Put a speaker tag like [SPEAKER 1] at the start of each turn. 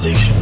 [SPEAKER 1] salvation.